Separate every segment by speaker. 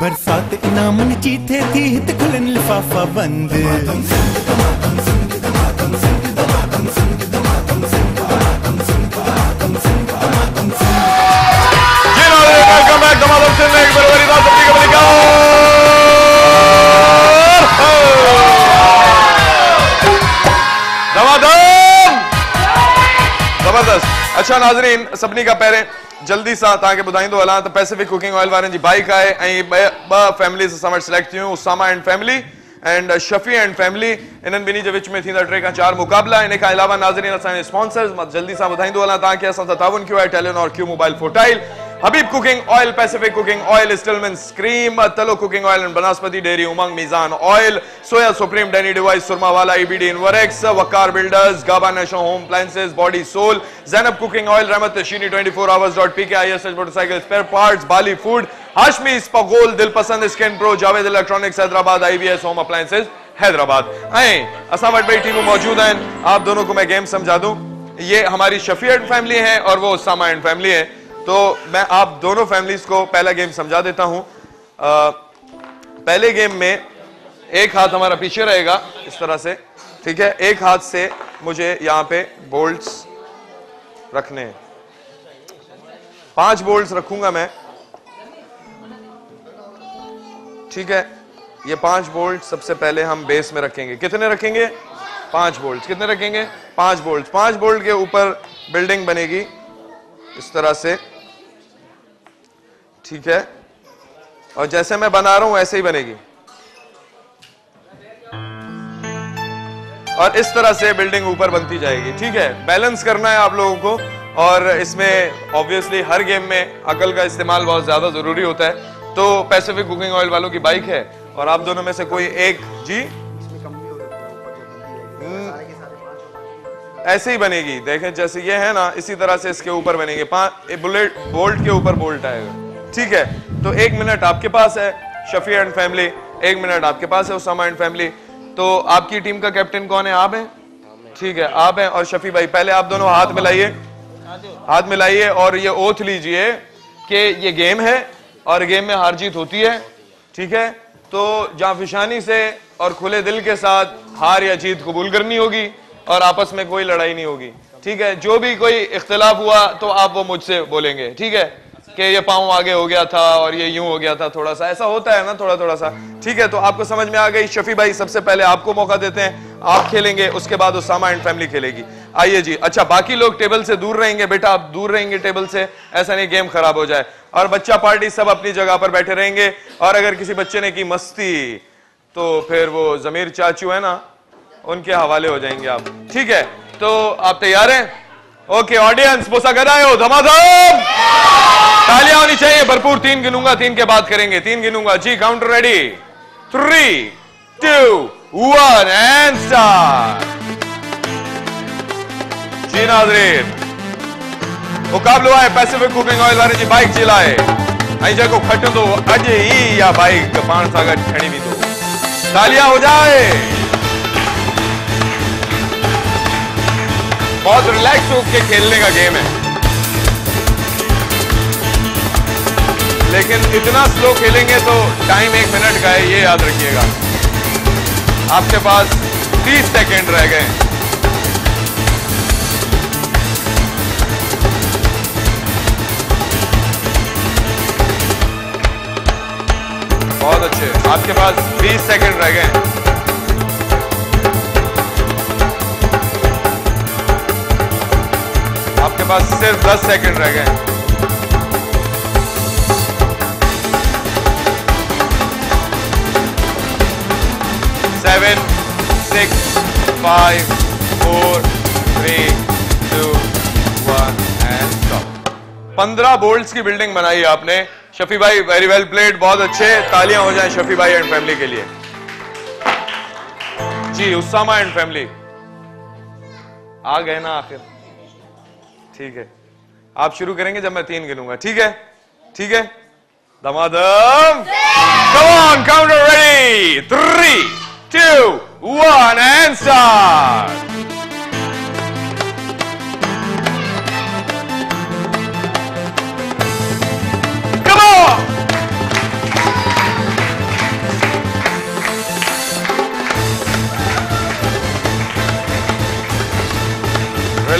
Speaker 1: बरसात इनामन चीथे थी हित खुलन लिफाफा बंद।
Speaker 2: का अच्छा नाज़रीन सभिनी खां पहिरें जल्दी सां तव्हांखे ॿुधाईंदो हलां त पैसिफिक कुकिंग ऑयल वारनि जी बाइक आहे ऐं ॿ असां वटि सिलेक्ट थियूं Usama and family and Shafi and family इन्हनि ॿिन्ही जे विच में थींदा टे खां चारि मुक़ाबला, इन अलावा नाज़रीन, असांजे स्पॉन्सर्स जल्दी सां ॿुधाईंदो हलां तव्हांखे असां सां ताउन कयो Q mobile Fotile Habib cooking oil Pacific cooking oil Stillman cream Tullo cooking oil and बनास्पति dairy Umang Meezan oil soya supreme Dany device सुरमा वाला EBD Inverex Waqar builders Gaba national home appliances body soul Zainab cooking oil Rehmat शीनी 24 hours dot P K I S H motorcycle spare parts Bali food Hashmi स्पगोल Dil Pasand skin pro Javed electronics Hyderabad IVS home appliances Hyderabad ऐं असां वटि ॿई टीमूं मौजूद आहिनि आप दोनों को मैं गेम समझा दूँ। ये हमारी शफी फैमिली है और वो उसामा फैमिली है। तो मैं आप दोनों फैमिलीज़ को पहला गेम समझा देता हूँ। अ, पहले गेम में एक हाथ हमारा पीछे रहेगा इस तरह से ठीक है? एक हाथ से मुझे यहाँ पे बोल्ट्स रखने हैं। पाँच बोल्ट्स रखूँगा मैं। ठीक है? ये पाँच बोल्ट सबसे पहले हम बेस में रखेंगे। कितने रखेंगे? पाँच बोल्ट कितने रखेंगे? पाँच बोल्ट पाँच बोल्ट के ऊपर बिल्डिंग बनेगी इस तरह से। ठीक है? और जैसे मैं बना रहा हूँ ऐसे ही बनेगी। और इस तरह से बिल्डिंग ऊपर बनती जाएगी, ठीक है? बैलेंस करना है आप लोगों को, और इसमें ऑब्वियसली हर गेम में अकल का इस्तेमाल बहुत ज़्यादा ज़रूरी होता है। तो पैसिफिक कुकिंग ऑयल वालों की बाइक है, और आप दोनों में से कोई एक, जी? ऐसे ही बनेगी, देखें, जैसे ये है ना, इसी तरह से इसके ऊपर बनेंगे। बुलेट बोल्ट के ऊपर बोल्ट आएगा। ठीक है तो एक मिनट आपके पास है, शफी एंड फैमिली एक मिनट आपके पास है, उसामा एंड फैमिली तो आपकी टीम का कैप्टन कौन है? आप हैं? ठीक है, आप हैं और शफी भाई, पहले आप दोनों हाथ मिलाइए। हाथ मिलाइए और ये ओथ लीजिए कि ये गेम है और गेम में हार जीत होती है, ठीक है? तो जाफिशानी से और खुले दिल के साथ हार या जीत कबूल करनी होगी और आपस में कोई लड़ाई नहीं होगी, ठीक है? जो भी कोई इख्तलाफ हुआ तो आप वो मुझसे बोलेंगे, ठीक है? कि ये पाँव आगे हो गया था और ये यूँ हो गया था थोड़ा सा। ऐसा होता है ना थोड़ा थोड़ा सा। ठीक है तो आपको समझ में आ गई? शफी भाई, सबसे पहले आपको मौका देते हैं। आप खेलेंगे, उसके बाद उसामा एंड फैमिली खेलेगी। आइए जी। अच्छा बाकी लोग टेबल से दूर रहेंगे। बेटा, आप दूर रहेंगे टेबल से। ऐसा नहीं गेम खराब हो जाए। और बच्चा पार्टी सब अपनी जगह पर बैठे रहेंगे। और अगर किसी बच्चे ने की मस्ती तो फिर वो जमीर चाचू है ना, उनके हवाले हो जाएँगे आप। ठीक है तो आप तैयार हैं? ओके ऑडियंस बोसा गदाए हो धमाधम। तालियाँ होनी चाहिए, भरपूर तीन गिनूँगा, तीन के बाद करेंगे, तीन गिनूँगा। जी counter ready three two one and start जी, नाजरीन। मुकाबलो आहे पैसिफिक कुकिंग ऑयल वारे जी बाइक जे लाइ ऐं जेको खटंदो अॼु ई इहा बाइक पाण सां गॾु खणी वेंदो तालियाँ हो बहुत रिलैक्स होकर खेलने का गेम है। लेकिन इतना स्लो खेलेंगे तो टाइम एक मिनट का है, ये याद रखिएगा। आपके पास 30 सेकंड रह गए। हैं बहुत अच्छे। आपके पास 20 सेकंड रह गए। पास सिर्फ़ 10 सेकंड रह गए। Seven six five four three two one and stop पंद्रह बोल्ट्स की बिल्डिंग बनाई आपने। शफी भाई वेरी वेल प्लेड बहुत अच्छे। तालियाँ हो जाएँ शफी भाई एंड फैमिली के लिए। जी, उसामा एंड फैमिली आ गए ना आखिर। ठीक है। आप शुरू करेंगे जब मैं तीन गिनूँगा। ठीक है? ठीक है? दमादम। Come on counter ready three two one and start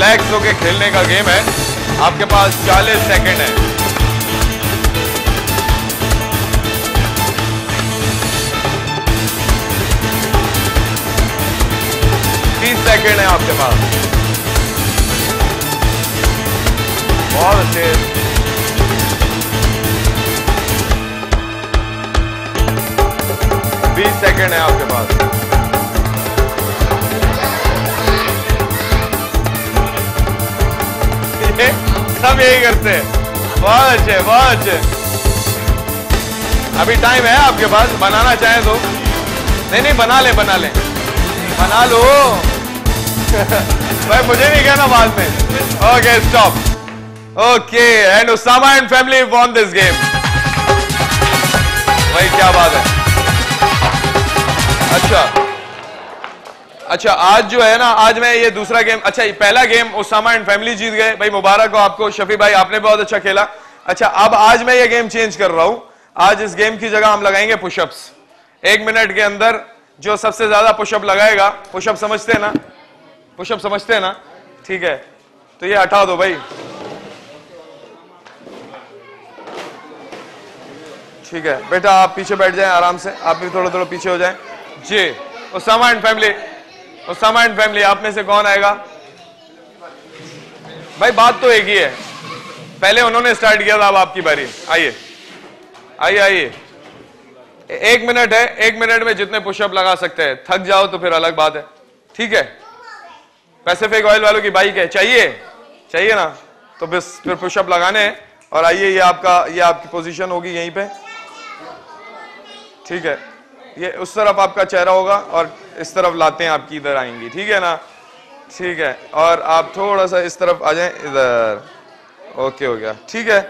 Speaker 2: relax होके खेलने का गेम है। आपके पास 40 सेकंड है। तीस सेकंड है आपके पास। बहुत अच्छे। बीस सेकंड है आपके पास। सब यही करते हैं। बहुत अच्छे बहुत अच्छे। अभी टाइम है आपके पास, बनाना चाहे तो। नहीं नहीं, बना ले बना ले। बना लो। भाई, मुझे नहीं कहना बाद में। Okay stop okay and Usama and family won this game भाई, क्या बात है। अच्छा। अच्छा आज जो है ना, आज मैं ये दूसरा गेम अच्छा ये पहला गेम उसामा एंड फैमिली जीत गए। भाई, मुबारक हो आपको, शफी भाई, आपने बहुत अच्छा खेला। अच्छा अब आज मैं ये गेम चेंज कर रहा हूँ। आज इस गेम की जगह हम लगाएँगे पुशअप्स एक मिनट के अंदर जो सबसे ज़्यादा पुशअप लगाएगा पुशअप समझते हैं ना? पुशअप समझते हैं ना? ठीक है। तो ये हटा दो भाई। ठीक है। बेटा, आप पीछे बैठ जाएँ आराम से। आप भी थोड़ा थोड़ा पीछे हो जाएँ। जी Usama and family Usama and family आप में से कौन आएगा? भाई, बात तो एक ही है। पहले उन्होंने स्टार्ट किया था, अब आपकी बारी। आइए। आइए आइए। एक मिनट है, एक मिनट में जितने पुशअप लगा सकते हैं। थक जाओ तो फिर अलग बात है। ठीक है? पैसिफिक ऑयल वालों की बाइक है। चाहिए? चाहिए ना? तो बस, फिर पुशअप लगाने हैं। और आइए, ये आपका, ये आपकी पोजीशन होगी यहीं पे। ठीक है? ये उस तरफ़ आपका चेहरा होगा और इस तरफ़ लाते हैं आपकी इधर आएँगी ठीक है ना? ठीक है और आप थोड़ा सा इस तरफ़ आ जाएँ इधर। ओके हो गया। ठीक है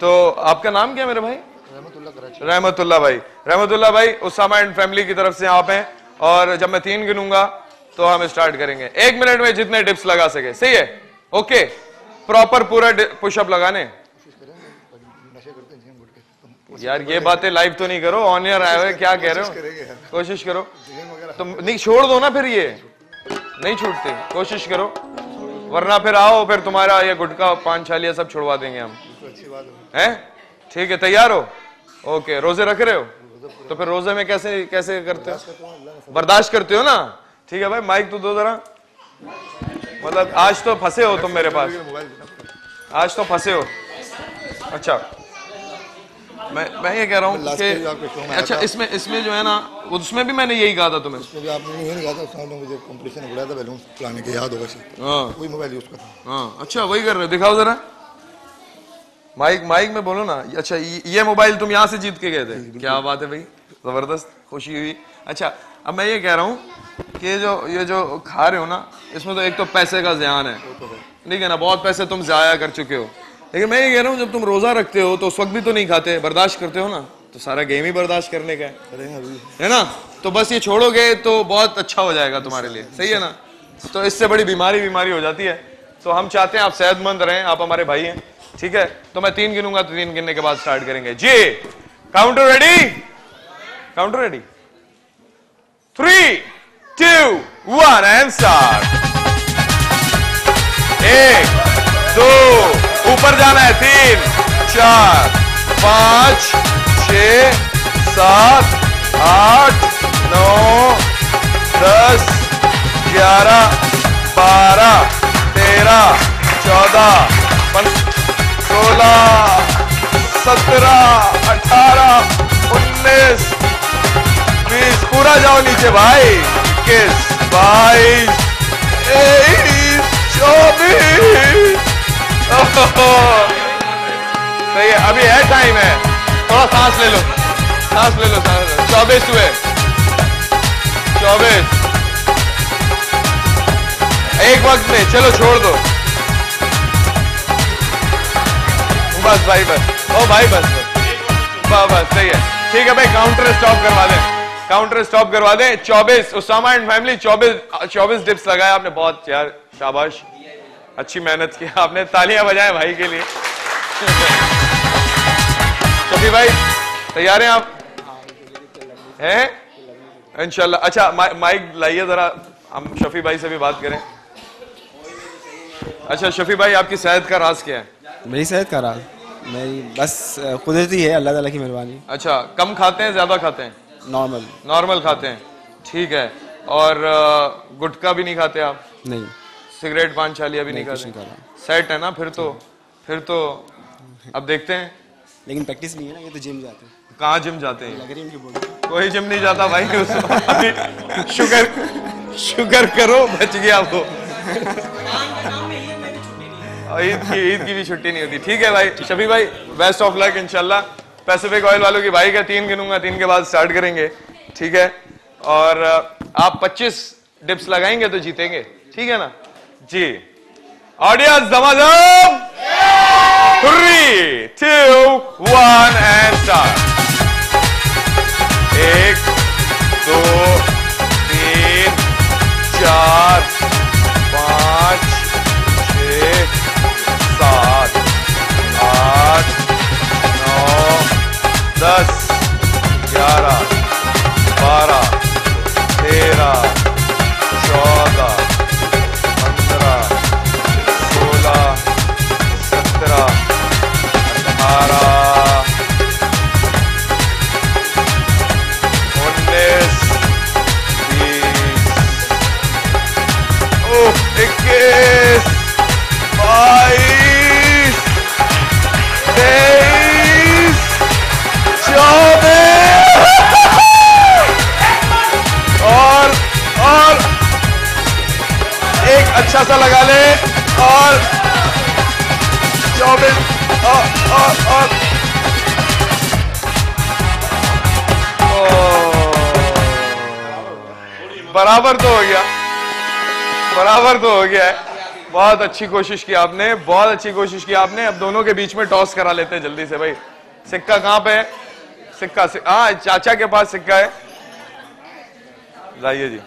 Speaker 2: तो आपका नाम क्या मेरे भाई? रहमतुल्ला भाई। रहमतुल्ला भाई उसामा एंड फैमिली की तरफ़ से आप हैं और जब मैं तीन गिनूँगा तो हम स्टार्ट करेंगे। एक मिनट में जितने टिप्स लगा सके। सही है? ओके प्रॉपर पूरा पुशअप लगाने। यार ये बातें लाइव तो नहीं करो ऑन ईयर आए हुए क्या कह रहे हो? कोशिश करो। तो नहीं छोड़ दो ना फिर ये। नहीं छूटते कोशिश करो। वरना फिर आओ फिर तुम्हारा ये गुटका पान छालिया सब छुड़वा देंगे हम। हैं। ठीक है तैयार हो? ओके रोज़े रख रहे हो? तो फिर रोज़े में कैसे कैसे करते हो? बर्दाश्त करते हो ना? ठीक है भाई माइक तो दो जरा। मतलब आज तो फंसे हो तुम मेरे पास। आज तो फंसे हो। अच्छा। मैं मैं ये कह रहा हूँ कि अच्छा इसमें इसमें जो है ना उसमें भी मैंने यही कहा था तुम्हें।
Speaker 3: तो भी आपने नहीं कहा था उस टाइम मुझे कंपटीशन रहा था बैलून फुलाने के याद होगा
Speaker 2: हाँ।
Speaker 3: वही मोबाइल यूज़ कर रहा हूँ।
Speaker 2: अच्छा वही कर रहे हो। दिखाओ जरा। माइक माइक में बोलो ना। अच्छा ये मोबाइल तुम यहाँ से जीत के गए थे। क्या बात है भाई ज़बरदस्त खुशी हुई। अच्छा अब मैं ये कह रहा हूँ कि जो ये जो खा रहे हो ना इसमें तो एक तो पैसे का ध्यान है। ठीक है ना बहुत पैसे तुम जाया कर चुके हो। लेकिन मैं ये कह रहा हूँ जब तुम रोजा रखते हो तो उस वक्त भी तो नहीं खाते बर्दाश्त करते हो ना? तो सारा गेम ही बर्दाश्त करने का है।
Speaker 3: अभी
Speaker 2: है। ना? तो बस ये छोड़ोगे तो बहुत अच्छा हो जाएगा तुम्हारे लिए। सही है ना? तो इससे बड़ी बीमारी बीमारी हो जाती है। तो हम चाहते हैं आप सेहतमंद रहें आप हमारे भाई हैं ठीक है? तो मैं तीन गिनूँगा तो तीन गिनने के बाद स्टार्ट करेंगे। जी counter ready counter ready three two one and start एक दो ऊपर जाना है, तीन, चार, पाँच छ सात, आठ, नौ, दस, ग्यारह, बारह, तेरह, चौदह सोलह, सत्रह, अठारह, उन्नीस, बीस, पूरा जाओ नीचे भाई, इक्कीस, बाईस, तेईस, चौबीस। सही है, अभी है टाइम है। थोड़ा सांस ले लो, सांस ले लो, सांस ले लो। चौबीस हुए। चौबीस। एक वक्त में, चलो छोड़ दो। बस भाई, बस। ओ भाई, बस बस। बस सही है। ठीक है भाई काउंटर स्टॉप करवा दें। काउंटर स्टॉप करवा दें। चौबीस, उसामा एंड फैमिली चौबीस चौबीस डिप्स लगाया आपने। बहुत यार, शाबाश। अच्छी मेहनत की। आपने तालियाँ बजाए भाई के लिए। शफी भाई तैयार हैं आप? हैं? इंशाल्लाह। अच्छा मा, माइक लाइए जरा। हम शफी भाई से भी बात करें। अच्छा शफी भाई आपकी सेहत का राज क्या है?
Speaker 4: मेरी सेहत का राज? मेरी बस कुदरती है अल्लाह ताला की मेहरबानी।
Speaker 2: अच्छा कम खाते हैं ज़्यादा खाते हैं?
Speaker 4: नॉर्मल।
Speaker 2: नॉर्मल खाते हैं। ठीक है। और गुटखा भी नहीं खाते आप?
Speaker 4: नहीं।
Speaker 2: सिगरेट पान चालिया भी नहीं
Speaker 4: नहीं खा
Speaker 2: सेट है। ना फिर तो फिर तो अब देखते हैं।
Speaker 4: लेकिन प्रैक्टिस नहीं है ना ये तो जिम जाते हैं।
Speaker 2: कहाँ जिम जाते हैं?
Speaker 4: लग रही बॉडी
Speaker 2: कोई जिम नहीं जाता भाई शुगर शुगर करो बच गया वो। ईद की ईद की भी छुट्टी नहीं होती। ठीक है भाई शफी भाई बेस्ट ऑफ़ लक इंशाल्लाह। पैसिफिक ऑयल वालों की भाई का तीन गिनूँगा तीन के बाद स्टार्ट करेंगे। ठीक है? और आप 25 डिप्स लगाएँगे तो जीतेंगे। ठीक है ना? जी। Audience Damadam three two one and start एक, दो, तीन, चार, पाँच, छ, सात, आठ, नौ, दस, ग्यारह, बारह इक्कीस बाईस, तेईस, चौबीस। और और, एक अच्छा सा लगा ले, और, चौबीस, और और और। बराबर तो हो गया। बराबर तो हो गया है। बहुत अच्छी कोशिश की आपने, बहुत अच्छी कोशिश की आपने। अब दोनों के बीच में टॉस करा लेते हैं जल्दी से भाई। सिक्का कहाँ पे है? सिक्का हाँ चाचा के पास सिक्का है। जाइए जी।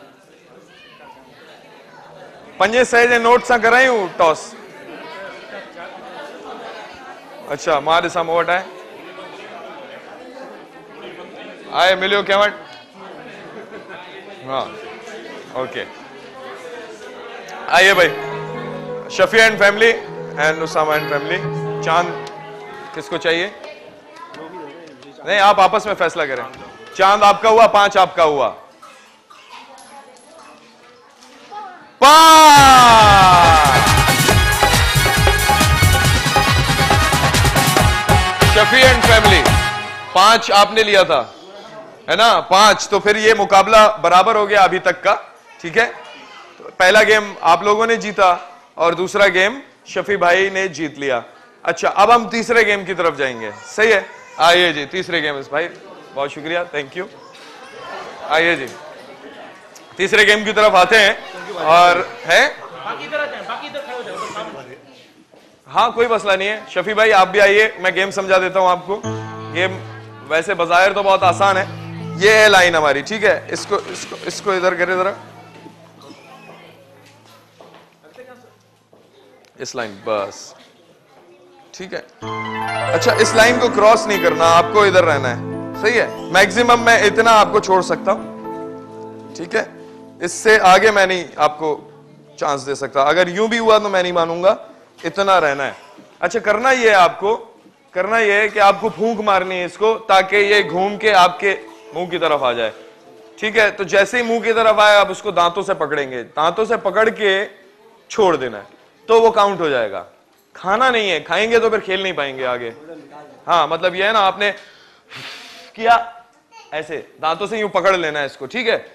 Speaker 2: पंजे सही जे नोट सां करायूं टॉस अच्छा माँ ॾिसां मूं वटि आहे आहे मिलियो कंहिं वटि हाँ ओके आइए भाई। Shafi and family and Usama and family चाँद, किसको चाहिए? नहीं, आप आपस में फैसला करें। चाँद आपका हुआ, पाँच आपका हुआ। पाँच! शफी एंड फैमिली पाँच आपने लिया था। है ना? पाँच तो फिर ये मुकाबला बराबर हो गया अभी तक का। ठीक है? पहला गेम आप लोगों ने जीता और दूसरा गेम शफी भाई ने जीत लिया। अच्छा अब हम तीसरे गेम की तरफ़ जाएँगे। सही है? आइए जी, तीसरे गेम इस भाई। बहुत शुक्रिया थैंक यू आइए जी। तीसरे गेम की तरफ़ आते हैं और है? हाँ कोई मसला नहीं है। शफी भाई, आप भी आइए, मैं गेम समझा देता हूँ आपको। गेम वैसे बाजायर तो बहुत आसान है। ये है लाइन हमारी, ठीक है? इसको इसको इसको इधर करे जरा। इस लाइन, बस। ठीक है। अच्छा इस लाइन को क्रॉस नहीं करना, आपको इधर रहना है। सही है? मैक्सिमम मैं इतना आपको छोड़ सकता हूँ। ठीक है? इससे आगे मैं नहीं आपको चांस दे सकता। अगर यूँ भी हुआ तो मैं नहीं मानूँगा। इतना रहना है। अच्छा करना ये है आपको। करना ये है कि आपको फूंक मारनी है इसको, ताकि ये घूम के आपके मुँह की तरफ़ आ जाए। ठीक है? तो जैसे ही मुँह की तरफ़ आए, आप उसको दांतों से पकड़ेंगे। दांतों से पकड़ के छोड़ देना है। तो वो काउंट हो जाएगा। खाना नहीं है, खाएँगे तो फिर खेल नहीं पाएँगे आगे। हाँ मतलब ये है ना, आपने किया, ऐसे दांतों से यूँ पकड़ लेना है इसको, ठीक है?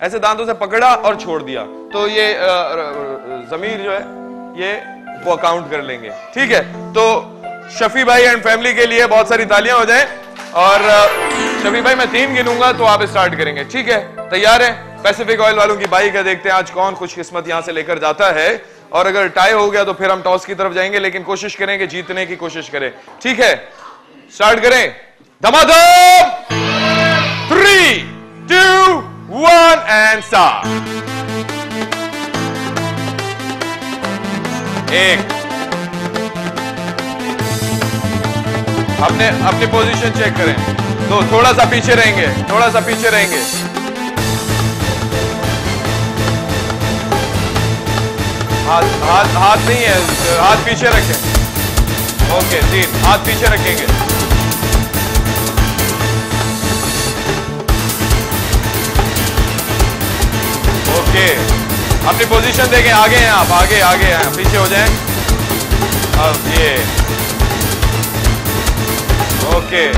Speaker 2: ऐसे दांतों से पकड़ा और छोड़ दिया। तो ये जमीर जो है, ये वो काउंट कर लेंगे, ठीक है? तो शफी भाई एंड फैमिली के लिए बहुत सारी तालियाँ हो जाए और शफी भाई मैं तीन गिनूँगा तो आप स्टार्ट करेंगे, ठीक है? तैयार है? पैसिफिक ऑयल वालों की बाइक है देखते हैं, आज कौन खुशकिस्मत यहाँ से लेकर जाता है? और अगर टाई हो गया तो फिर हम टॉस की तरफ़ जाएँगे, लेकिन कोशिश करेंगे जीतने की कोशिश करें। ठीक है? स्टार्ट करें। धमाधम! Three two one and start एक। अपने, अपनी पोजीशन चेक करें। तो थोड़ा सा पीछे रहेंगे, थोड़ा सा पीछे रहेंगे। हाथ हाथ हाथ नहीं है, हाथ पीछे रखें। ओके, तीन, हाथ पीछे रखेंगे। ओके, अपनी पोजीशन देखें, आगे हैं आप, आगे आगे हैं, पीछे हो जाएँ। अब ये। ओके।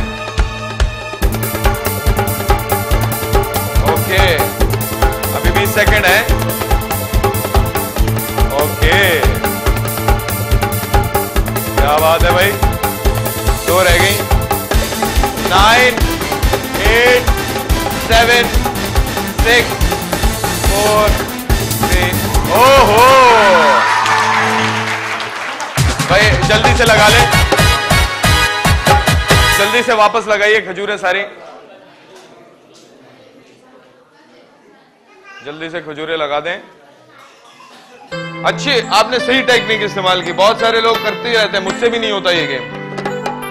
Speaker 2: ओके, अभी 20 सेकंड है। Eight seven six four three ओहो! भाई, जल्दी से लगा ले। जल्दी से वापस लगाइए, खजूरें सारी। जल्दी से खजूरें लगा दें। अच्छी, आपने सही टेक्निक इस्तेमाल की। बहुत सारे लोग करते ही रहते हैं, मुझसे भी नहीं होता ये गेम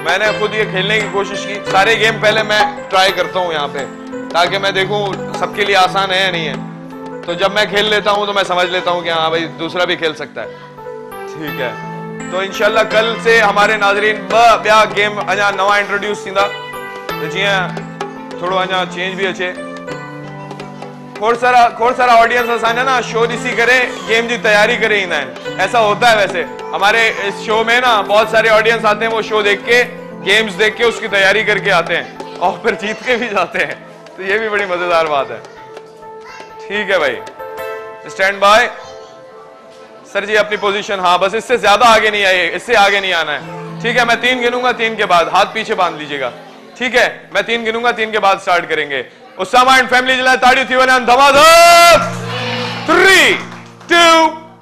Speaker 2: मैंने खुद ये खेलने की कोशिश की। सारे गेम पहले मैं ट्राई करता हूँ यहाँ पे, ताकि मैं देखूँ सबके लिए आसान है या नहीं है। तो जब मैं खेल लेता हूँ तो मैं समझ लेता हूँ कि हाँ भाई, दूसरा भी खेल सकता है। ठीक है। तो इनशाला कल से हमारे नाजरीन ब ॿिया गेम अञा नवा इंट्रोड्यूस त जीअं थोरो अञा चेंज भी अचे। खोड़ सारा खोड़ सारा ऑडियंस असांजा ना शो ॾिसी करे गेम जी तैयारी करे ईंदा आहिनि ऐसा होता है वैसे। हमारे इस शो में ना, बहुत सारे ऑडियंस आते हैं वो शो देख के गेम्स देख के उसकी तैयारी करके आते हैं। और फिर जीत के भी जाते हैं। तो ये भी बड़ी मज़ेदार बात है। ठीक है भाई। स्टैंड बाय सर जी, अपनी पोजीशन हाँ बस इससे ज़्यादा आगे नहीं आइए इससे आगे नहीं आना है। ठीक है, मैं तीन गिनूँगा, तीन के बाद। हाथ पीछे बाँध लीजिएगा। ठीक है, मैं तीन गिनूँगा, तीन के बाद स्टार्ट करेंगे। उसामा एंड फैमिली जिला ताड़ी थी वने धमाधम three two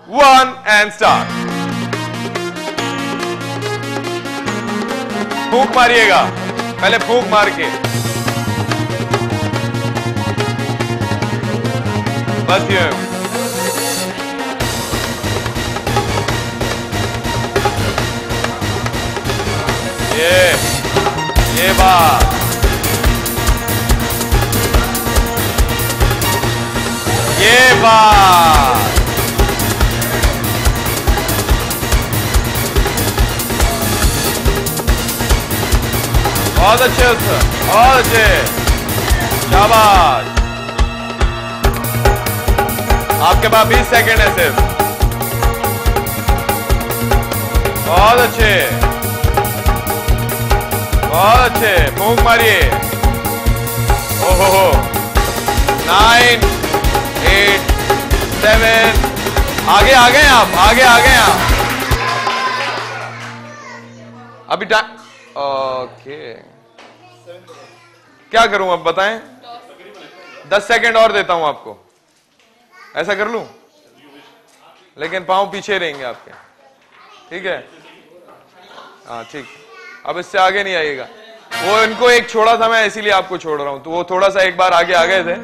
Speaker 2: one and start फूक मारिएगा। पहले फूक मार के। बस ये। ये। ये बात। ये बात। बहुत अच्छे उत्तर, बहुत अच्छे। शाबाश। आपके पास 20 सेकंड है सिर्फ़। बहुत अच्छे। बहुत अच्छे। फूंक मारिए। आगे आ गए आप, आगे आ गए आप। अभी टाइम ओके। क्या करूँ अब बताएँ? दस सेकंड और देता हूँ आपको। ऐसा कर लूँ? लेकिन पाँव पीछे रहेंगे आपके। ठीक है? हाँ ठीक। अब इससे आगे नहीं आइएगा। वो इनको एक छोड़ा था, मैं इसीलिए आपको छोड़ रहा हूँ। तो वो थोड़ा सा एक बार आगे आ गए थे।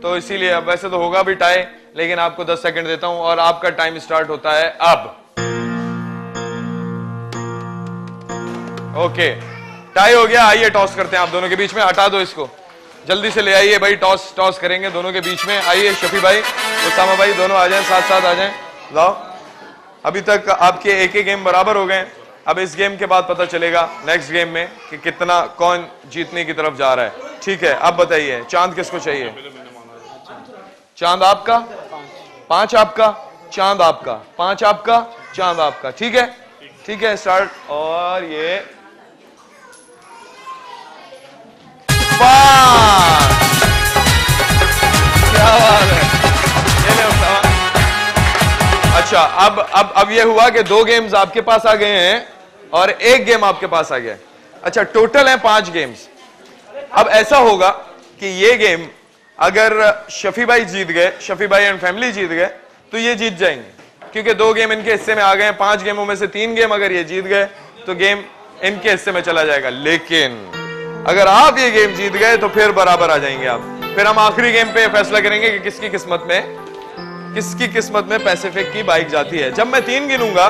Speaker 2: तो इसीलिए अब वैसे तो होगा भी टाई। लेकिन आपको 10 सेकंड देता हूँ और आपका टाइम स्टार्ट होता है अब। ओके टाई हो गया, आइए टॉस करते हैं आप दोनों के बीच में, हटा दो इसको। जल्दी से ले आइए भाई टॉस टॉस करेंगे दोनों के बीच में। आइए, शफी भाई, उसामा भाई, दोनों आ जाएँ, साथ साथ आ जाएँ। लाओ। अभी तक आपके एक एक गेम बराबर हो गए। अब इस गेम के बाद पता चलेगा नेक्स्ट गेम में कि कितना, कौन जीतने की तरफ़ जा रहा है। ठीक है, अब बताइए, चाँद किसको चाहिए? चाँद आपका? पाँच आपका, चाँद आपका। पाँच आपका, चाँद आपका। ठीक है? ठीक है स्टार्ट और ये क्या बात है। अच्छा अब अब अब ये हुआ कि दो गेम्स आपके पास आ गए हैं और एक गेम आपके पास आ गया अच्छा टोटल है पाँच गेम्स अब ऐसा होगा कि ये गेम अगर शफी भाई जीत गए, शफी भाई एंड फैमिली जीत गए तो ये जीत जाएँगे। क्योंकि दो गेम इनके हिस्से में आ गए पाँच गेमों में से तीन गेम अगर ये जीत गए तो गेम इनके हिस्से में चला जाएगा। लेकिन अगर आप ये गेम जीत गए तो फिर बराबर आ जाएँगे आप। फिर हम आखिरी गेम पे फैसला करेंगे कि किसकी किस्मत में, किसकी किस्मत में पैसिफिक की बाइक जाती है। जब मैं तीन गिनूँगा,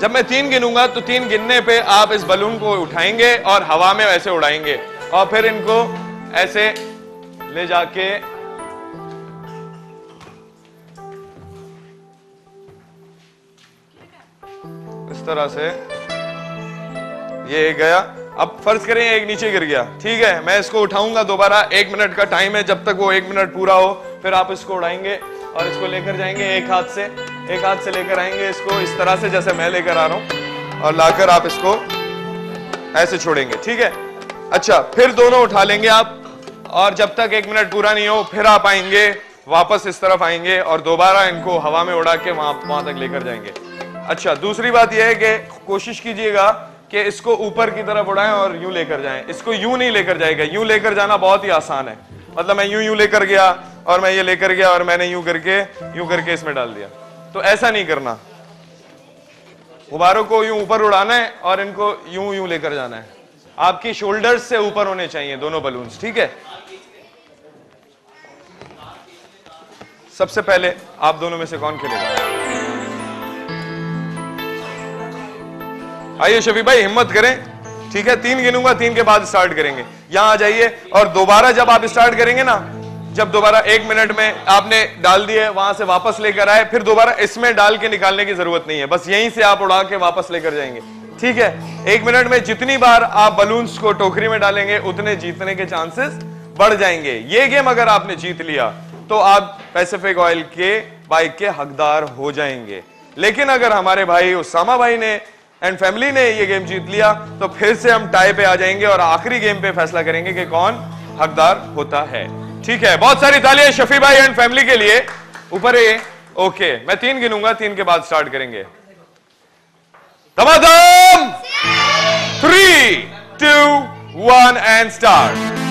Speaker 2: जब मैं तीन गिनूँगा तो तीन गिनने पे आप इस बलून को उठाएँगे और हवा में वैसे उड़ाएँगे। और फिर इनको ऐसे ले जाके। इस तरह से ये गया। अब फ़र्ज़ करें एक नीचे गिर गया। ठीक है, मैं इसको उठाऊँगा दोबारा। एक मिनट का टाइम है, जब तक वो एक मिनट पूरा हो, फिर आप इसको उड़ाएँगे और इसको लेकर जाएँगे एक हाथ से। एक हाथ से लेकर आएँगे इसको इस तरह से, जैसे मैं लेकर आ रहा हूँ। और लाकर आप इसको ऐसे छोड़ेंगे। ठीक है? अच्छा फिर दोनों उठा लेंगे आप। और जब तक एक मिनट पूरा नहीं हो, फिर आप आएँगे, वापस इस तरफ़ आएँगे और दोबारा इनको हवा में उड़ा के वहाँ वहाँ तक लेकर जाएँगे। अच्छा दूसरी बात यह है कि कोशिश कीजिएगा कि इसको ऊपर की तरफ़ उड़ाएँ और यूँ लेकर जाएँ। इसको यूँ नहीं लेकर जाएगा, यूँ लेकर जाना बहुत ही आसान है। मतलब मैं यूँ यूँ लेकर गया और मैं ये लेकर गया और मैंने यूँ करके यूँ करके इसमें डाल दिया। तो ऐसा नहीं करना। गुब्बारों को यूँ ऊपर उड़ाना है और इनको यूँ यूँ लेकर जाना है। आपकी शोल्डर्स से ऊपर होने चाहिए दोनों बलून्स, ठीक है? सबसे पहले आप दोनों में से कौन खेलेगा? आइए शफी भाई, हिम्मत करें। ठीक है, तीन गिनूँगा, तीन के बाद स्टार्ट करेंगे। यहाँ आ जाइए और दोबारा जब आप स्टार्ट करेंगे ना, जब दोबारा एक मिनट में आपने डाल दिए, वहाँ से वापस लेकर आए, फिर दोबारा इसमें डाल के निकालने की ज़रूरत नहीं है। बस यहीं से आप उड़ा के वापस लेकर जाएँगे। ठीक है, एक मिनट में जितनी बार आप बलून्स को टोकरी में डालेंगे, उतने जीतने के चांसेस बढ़ जाएँगे। ये गेम अगर आपने जीत लिया तो आप पैसिफिक ऑयल के बाइक के हकदार हो जाएँगे। लेकिन अगर हमारे भाई उसामा भाई ने एंड फैमिली ने ये गेम जीत लिया तो फिर से हम टाई पे आ जाएँगे और आखिरी गेम पे फैसला करेंगे कि कौन हकदार होता है। ठीक है, बहुत सारी तालियाँ शफी भाई एंड फैमिली के लिए। ऊपर ये ओके मैं तीन गिनूँगा, तीन के बाद स्टार्ट करेंगे। Three two one and start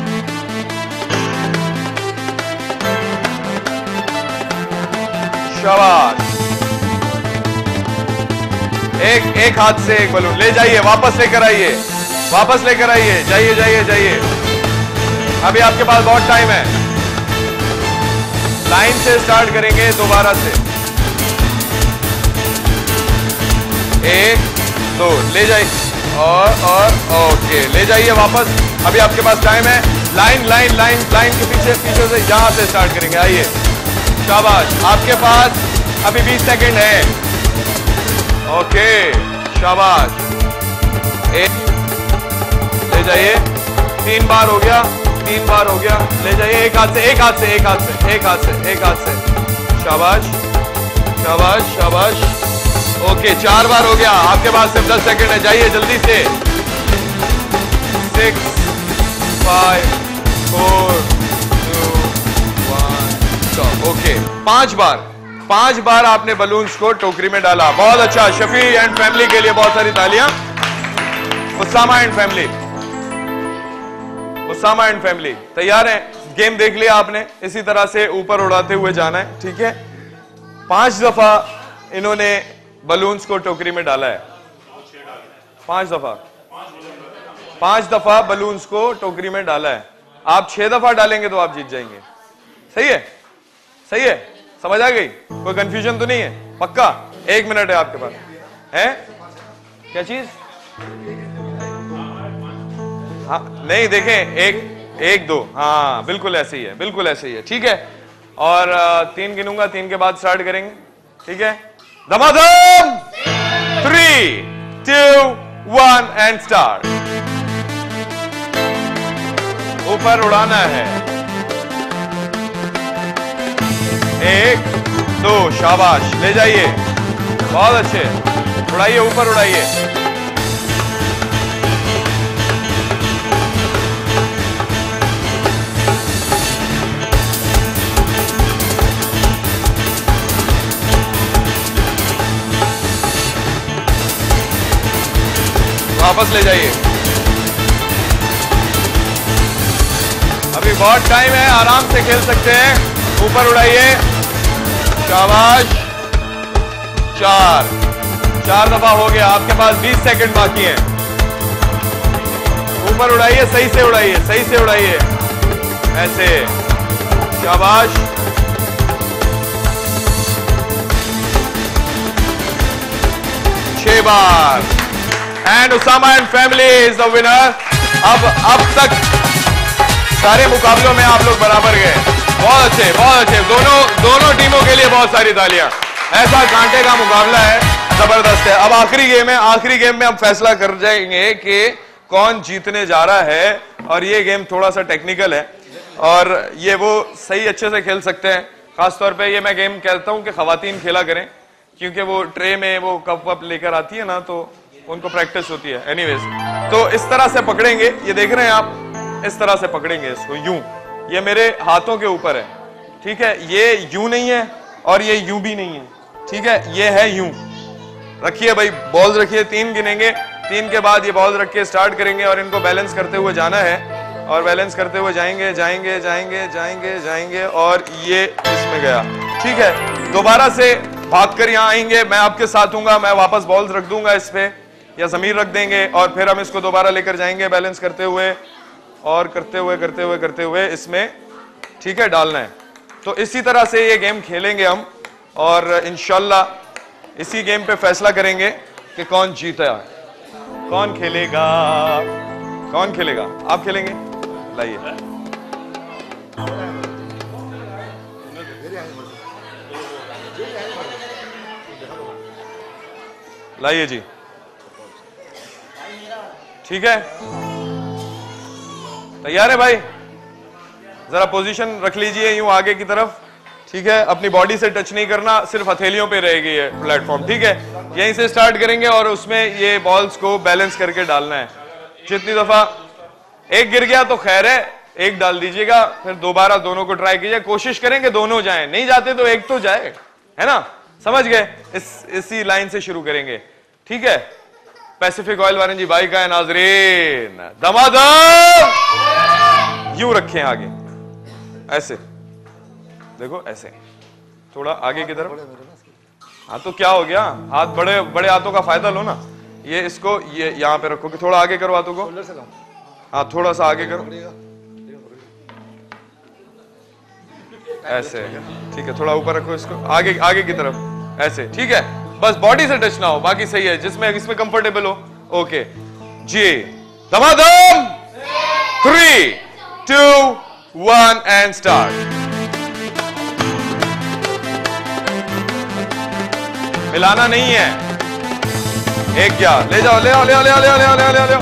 Speaker 2: शाबाश एक एक हाथ से एक बलून। ले जाइए, वापस लेकर आइए। वापस लेकर आइए। जाइए जाइए जाइए। अभी आपके पास बहुत टाइम है। लाइन से स्टार्ट करेंगे दोबारा से। एक, दो, ले जाइए। और और ओके ले जाइए वापस। अभी आपके पास टाइम है। लाइन लाइन लाइन लाइन के पीछे पीछे से यहाँ से स्टार्ट करेंगे। आइए। शाबाश। आपके पास अभी 20 सेकंड है। ओके, शाबाश। एक ले जाइए। तीन बार हो गया, तीन बार हो गया। ले जाइए, एक हाथ से, एक हाथ से, एक हाथ से, एक हाथ से, एक हाथ से। शाबाश शाबाश शाबाश। ओके, चार बार हो गया। आपके पास सिर्फ़ दस सेकंड है। जाइए जल्दी से। Six, five, four stop okay पाँच बार। पाँच बार आपने बलून्स को टोकरी में डाला। बहुत अच्छा। शफी एंड फैमिली के लिए बहुत सारी तालियाँ। Usama and family Usama and family तैयार हैं? गेम देख लिया आपने। इसी तरह से ऊपर उड़ाते हुए जाना है। ठीक है? पाँच दफ़ा इन्होंने बलून्स को टोकरी में डाला है। पाँच दफ़ा। पाँच दफ़ा बलून्स को टोकरी में डाला है। आप छह दफ़ा डालेंगे तो आप जीत जाएँगे। सही है? सही है? समझ आ गई? कोई कंफ्यूजन तो नहीं है? पक्का? एक मिनट है आपके पास। है? क्या चीज़? हाँ नहीं, देखें, एक एक, दो। हाँ बिल्कुल ऐसे ही है, बिल्कुल ऐसे ही है, ठीक है? और तीन गिनूँगा, तीन के बाद स्टार्ट करेंगे, ठीक है? धमाधम! Three two one and start ऊपर उड़ाना है। एक, दो, शाबाश, ले जाइए। बहुत अच्छे। उड़ाइए, ऊपर उड़ाइए। वापस ले जाइए। अभी बहुत टाइम है, आराम से खेल सकते हैं। ऊपर उड़ाइए। शाबाश। चार। चार दफ़ा हो गया, आपके पास 20 सेकंड बाकी है। ऊपर उड़ाइए, सही से उड़ाइए, सही से उड़ाइए। ऐसे। शाबाश। बार। And Usama and family is the winner अब अब तक सारे मुकाबलों में आप लोग बराबर गए। बहुत अच्छे बहुत अच्छे। दोनों दोनों टीमों के लिए बहुत सारी तालियाँ। ऐसा कांटे का मुकाबला है। ज़बरदस्त है। अब आखिरी गेम है। आखिरी गेम में हम फैसला कर जाएँगे कि कौन जीतने जा रहा है। और ये गेम थोड़ा सा टेक्निकल है। और ये वो सही अच्छे से खेल सकते हैं। खासतौर पे ये मैं गेम कहता हूँ कि खातन खेला करें। क्योंकि वो ट्रे में वो कप वप लेकर आती है ना तो उनको प्रैक्टिस होती है। एनीवेज तो इस तरह से पकड़ेंगे। ये देख रहे हैं आप? इस तरह से पकड़ेंगे इसको। यूँ। ये मेरे हाथों के ऊपर है। ठीक है? ये यूँ नहीं है और ये यूँ भी नहीं है। ठीक है? ये है यूँ। रखिए भाई बॉल्स रखिए, तीन गिनेंगे। तीन के बाद ये बॉल्स रख के स्टार्ट करेंगे और इनको बैलेंस करते हुए जाना है। और बैलेंस करते हुए जाएँगे जाएँगे जाएँगे जाएँगे जाएँगे और ये इसमें गया। ठीक है? दोबारा से भाग कर यहाँ आएँगे। मैं आपके साथ हूँ मैं वापस बॉल्स रख दूँगा इस पे। या जमीर रख देंगे और फिर हम इसको दोबारा लेकर जाएँगे बैलेंस करते हुए। और करते हुए करते हुए करते हुए इसमें ठीक है, डालना है। तो इसी तरह से ये गेम खेलेंगे हम और इनशाला इसी गेम पे फैसला करेंगे कि कौन जीता कौन खेलेगा? कौन खेलेगा? आप खेलेंगे? लाइए। लाइए जी। ठीक है? तैयार है भाई? जरा पोजीशन रख लीजिए, यूँ आगे की तरफ़। ठीक है? अपनी बॉडी से टच नहीं करना, सिर्फ़ हथेलियों पे रहेगी ये प्लेटफॉर्म ठीक है? यहीं से स्टार्ट करेंगे और उसमें ये बॉल्स को बैलेंस करके डालना है। जितनी दफ़ा एक गिर गया तो खैर है, एक डाल दीजिएगा, फिर दोबारा दोनों को ट्राई कीजिए। कोशिश करेंगे दोनों जाए। नहीं जाते तो एक तो जाए, है ना? समझ गए? इस, इसी लाइन से शुरू करेंगे। ठीक है? पैसिफिक ऑयल वारन जी भाई का है नाजरीन। दमादम! यूँ रखें आगे। ऐसे। देखो ऐसे। थोड़ा आगे की तरफ़। हाँ तो क्या हो गया? हाथ बड़े बड़े हाथों का फ़ायदा लो ना। ये इसको ये यहाँ पे रखो कि थोड़ा आगे करो हाथों को। हाँ थोड़ा सा आगे करो। ऐसे। ठीक है थोड़ा ऊपर रखो इसको। आगे आगे की तरफ़। ऐसे। ठीक है? बस बॉडी से टच ना हो, बाकी सही है, जिसमें इसमें कंफर्टेबल हो। ओके जी दमादम three two one and start मिलाना नहीं है। एक क्या? ले जाओ, ले आओ ले आओ ले आओ ले आओ ले आओ ले आओ ले आओ। ले आओ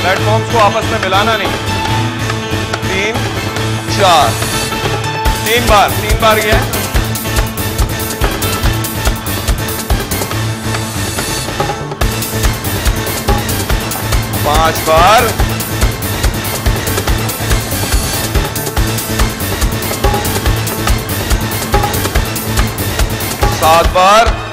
Speaker 2: प्लेटफॉर्म्स को आपस में मिलाना नहीं। तीन, चार। तीन बार तीन बार गया। पाँच बार। सात बार।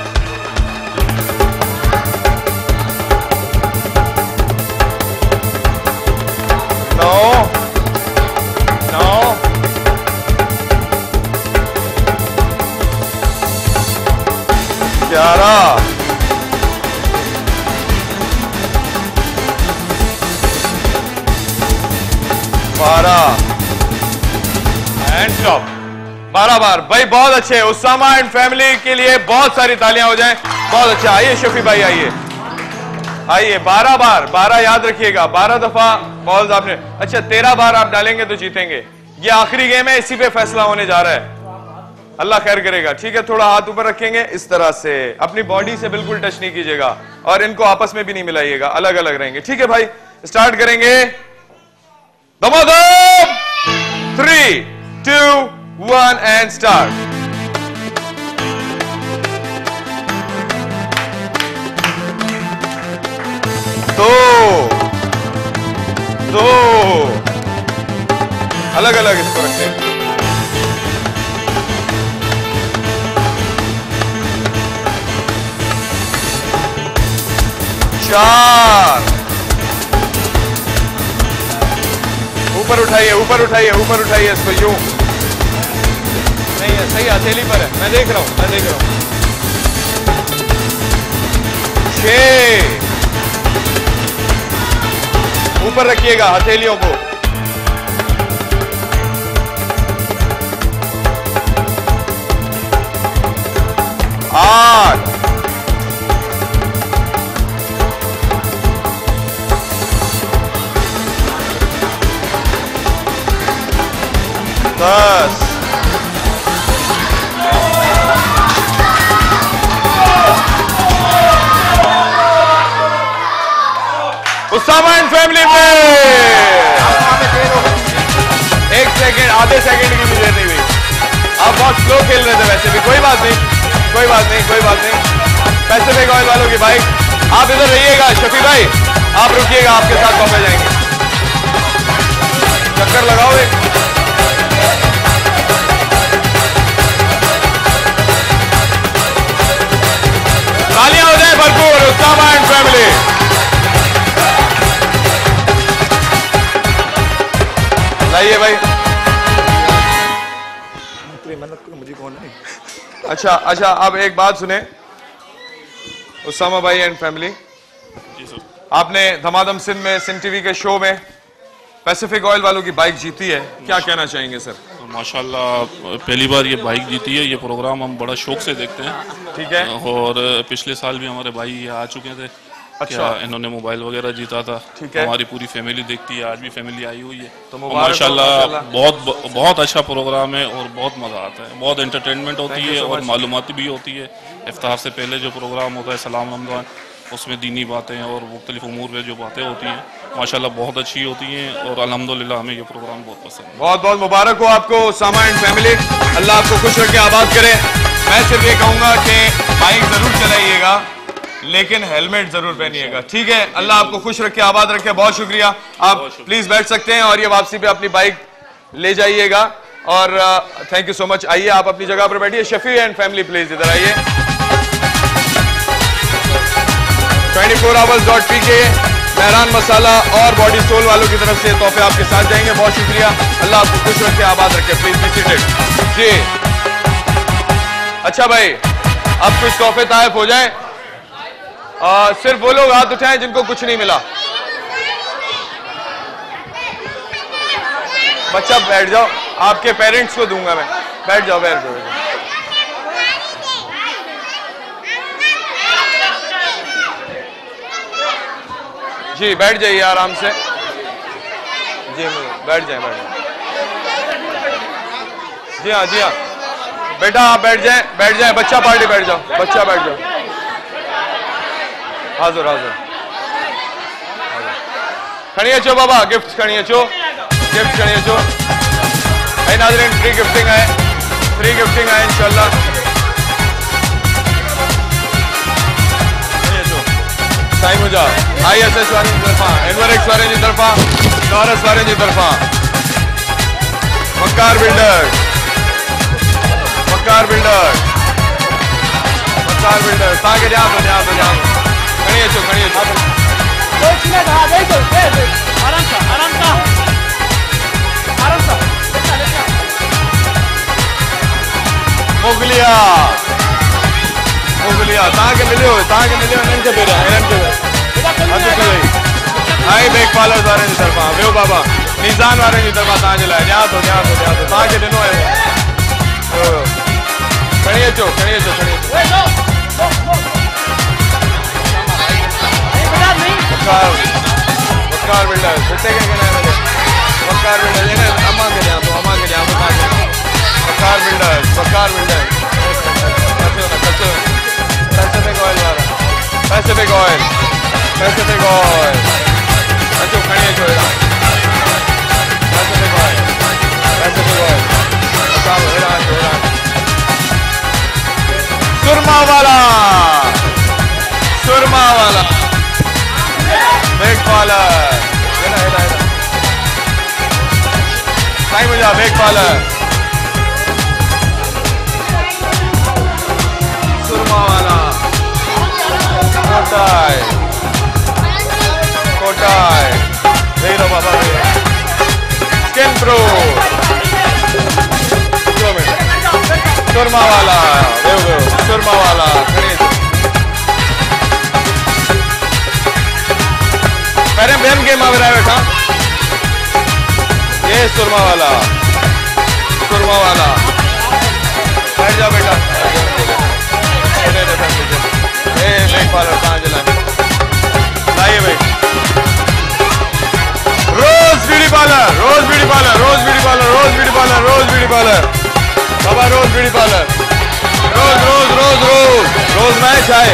Speaker 2: भाई, बहुत अच्छे उसामा एंड फैमिली के लिए बहुत सारी तालियाँ हो जाएँ। बहुत अच्छा। आइए, शफी भाई, आइए। आइए, बारह बार, बारह याद रखिएगा। बारह दफ़ा बॉल्स आपने अच्छा तेरह बार आप डालेंगे तो जीतेंगे। ये आखिरी गेम है, इसी पे फैसला होने जा रहा है। अल्लाह खैर करेगा। ठीक है, थोड़ा हाथ ऊपर रखेंगे इस तरह से। अपनी बॉडी से बिल्कुल टच नहीं कीजिएगा और इनको आपस में भी नहीं मिलाइएगा। अलग अलग रहेंगे। ठीक है भाई स्टार्ट करेंगे। दमादम! Three two one and start दो। दो। अलग अलग इसको रखते हैं चार। ऊपर उठाइए ऊपर उठाइए ऊपर उठाइए इसको यूँ। नहीं है सही हथेली पर है। मैं देख रहा हूँ, मैं देख रहा हूँ। छह। ऊपर रखिएगा हथेलियों को। आठ। दस। एंड फैमिली में एक सेकेंड आधे सेकेंड की भी देर नहीं हुई आप बहुत स्लो खेल रहे थे वैसे भी। कोई बात नहीं कोई बात नहीं कोई बात नहीं। पैसे पैसिफिक ऑयल वालों की बाइक आप इधर रहिएगा शफी भाई। आप रुकिएगा आपके साथ वापस जाएँगे। चक्कर लगाओ एक। तालियाँ हो जाए भरपूर। उसामा एंड फैमिली लाइए भाई।
Speaker 3: मेहनत करो मुझे कौन नहीं
Speaker 2: अच्छा अच्छा अब एक बात सुने। उसामा भाई एंड फैमिली आपने धमाधम सिंध में सिंध टीवी के शो में पैसिफिक ऑयल वालों की बाइक जीती है। क्या कहना चाहेंगे सर
Speaker 5: माशाल्लाह पहली बार ये बाइक जीती है। ये प्रोग्राम हम बड़ा शौक से देखते हैं।
Speaker 2: ठीक है।
Speaker 5: और पिछले साल भी हमारे भाई ये आ चुके थे।
Speaker 2: अच्छा।
Speaker 5: इन्होंने मोबाइल वगैरह जीता था।
Speaker 2: ठीक है।
Speaker 5: हमारी पूरी फैमिली देखती है आज भी फैमिली आई हुई है।
Speaker 2: तो
Speaker 5: माशाल्लाह। बहुत बहुत अच्छा प्रोग्राम है और बहुत मज़ा आता है। बहुत एंटरटेनमेंट होती है और मालूम भी होती है। इफ्तार से पहले जो प्रोग्राम होता है सलाम रमज़ान उसमें दीनी बातें और मुख्तलिफ़ उमूर में जो बातें होती हैं माशाल्लाह बहुत अच्छी होती हैं और अल्हम्दुलिल्लाह हमें ये प्रोग्राम बहुत पसंद है।
Speaker 2: बहुत बहुत मुबारक हो आपको उसामा एंड फैमिली अल्लाह आपको खुश रखे आबाद करे। मैं सिर्फ़ ये कहूँगा कि बाइक ज़रूर चलाइएगा। लेकिन हेलमेट ज़रूर पहनिएगा। ठीक है? अल्लाह आपको खुश रखे आबाद रखे बहुत शुक्रिया। आप प्लीज़ बैठ सकते हैं और ये वापसी पे अपनी बाइक ले जाइएगा। और थैंक यू सो मच आइए आप अपनी जगह पर बैठिए। शफी एंड फैमिली प्लीज़ इधर आइए। 24 four hours dot P K Mehran मसाला और बॉडी सोल वालों की तरफ़ से तोहफे आपके साथ जाएँगे। बहुत शुक्रिया। अल्लाह आपको खुश रखे आबाद रखे। प्लीज़ बी सीटेड जी। अच्छा भाई अब कुछ तोहफे तायफ हो जाए। आ, सिर्फ़ वो लोग हाथ उठाएँ जिनको कुछ नहीं मिला। बच्चा बैठ जाओ। आपके पेरेंट्स को दूँगा मैं। बैठ जाओ बैठ जाओ। जी बैठ जाइए आराम से। जी बैठ जाए बैठ जाए। जी हाँ जी हाँ। बेटा आप बैठ जाए बैठ जाए। बच्चा पार्टी बैठ जाओ। बच्चा बैठ जाओ। हाजुर हाजुर। खड़ी अचो बाबा, गिफ्ट खड़ी अचो गिफ्ट खड़ी अचो है नाजरीन फ्री गिफ्टिंग है फ्री गिफ्टिंग है, इंशाल्लाह। साईं मुंहिंजा आई एस एस वारनि जी तरफ़ां एनवरेक्स वारनि जी तरफ़ां नॉरस वारनि जी तरफ़ां। मकार बिल्डर मकार बिल्डर मकार बिल्डर तव्हांखे ॾियाँ थो ॾियाँ खणी अचो खणी अचो
Speaker 6: कुछ नहीं कहा? देखो देख देख आराम से आराम से आराम से लेटा लेटा
Speaker 2: मोगलिया। मोगलिया तव्हांखे मिलियो तव्हांखे मिलियो हिननि खे पहिरियाँ हिननि खे अधु किलो आई बेक पार्लर वारनि जी तरफ़ां वियो बाबा। निज़ान वारनि जी तरफ़ां तव्हांजे लाइ पैसिफिक ऑयल पैसिफिक ऑयल अचो खणी अचो हेॾा पैसिफिक ऑयल पैसिफिक ऑयल असां हेॾा अचो हेॾा सुरमा वाला सुरमा वाला बेग पार्लर हेॾा हेॾा हेॾा साईं मुंहिंजा बेग कोटाई कोटाई वेही रहो बाबा वेही रहो स्किन प्रो हिकिड़ो मिंट सुरमा वाला वेहो वेहो सुरमा वाला खणी अचो पहिरें ॿियनि खे माँ विराए वेठा ये सुरमा वाला सुरमा वाला बैठ जाओ बेटा rose beauty parlour rose beauty parlour rose beauty rose beauty parlour rose rose beauty parlour rose rose rose rose rose मैं चाहे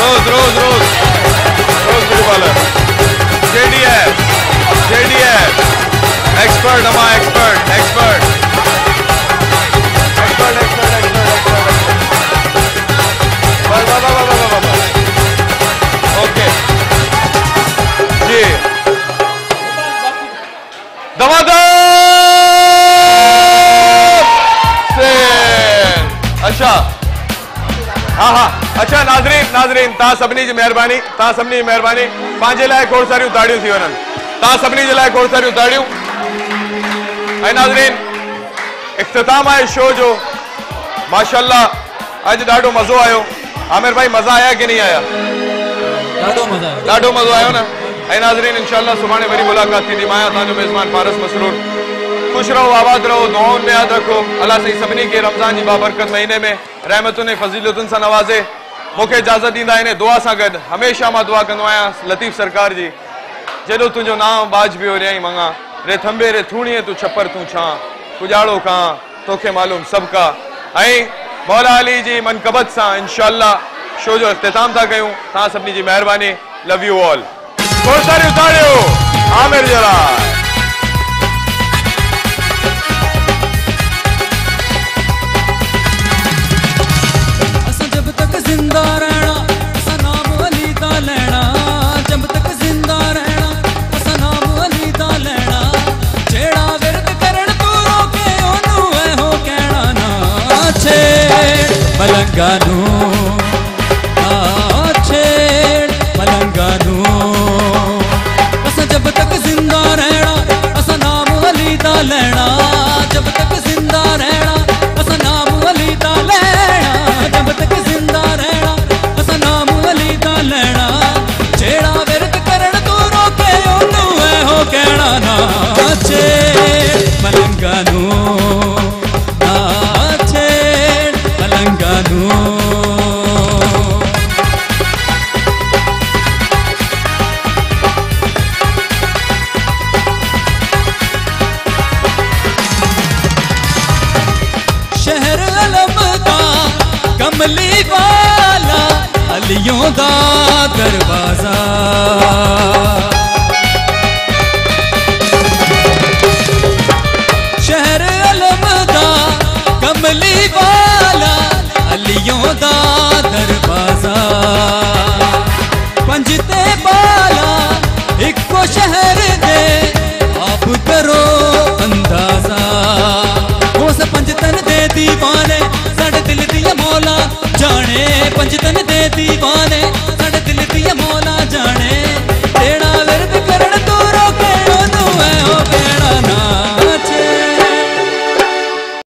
Speaker 2: rose rose rose rose beauty parlour expert हमारा एक्सपर्ट एक्सपर्ट नाज़रीन नाज़रीन तव्हां सभिनी जी महिरबानी तव्हां सभिनी जी महिरबानी। पंहिंजे लाइ खोड़ सारियूं ताड़ियूं थी वञनि तव्हां सभिनी जे लाइ खोड़ सारियूं ताड़ियूं। ऐं नाज़रीन इख़्तिताम आहे शो जो। माशाल्लाह अॼु ॾाढो मज़ो आयो। आमिर भाई मज़ा आया की नहीं आया?
Speaker 7: ॾाढो मज़ा आयो।
Speaker 2: ॾाढो मज़ो आयो न। ऐं नाज़रीन इंशाल्लाह सुभाणे वरी मुलाक़ात थींदी। माँ आहियाँ तव्हांजो मेज़बान फारस मसरूर। ख़ुशि रहो आबाद रहो दुआउनि में यादि रखो। अलाह साईं सभिनी खे रमज़ान जी बाबरकत महीने में रहमतुनि ऐं फज़ीलतुनि सां नवाज़े, मूंखे इजाज़त ॾींदा आहिनि, दुआ सां गॾु हमेशह माँ दुआ आहियाँ, लतीफ़ सरकार जी। जेॾो तुंहिंजो नाम बाज पियो रियाई मङा रे थंबे, रे थूणीअ, तूं छपर तूं छां पुॼाड़ो खां, तोखे मालूम सभु का। ऐं मौला अली जी मनकबत सां इंशाल्लाह शो जो इख़्तिताम था कयूं सभिनी जी महिरबानी, लव यू ऑल। थोरो सारियूं ताड़ियो आमिर जे
Speaker 7: मलंगा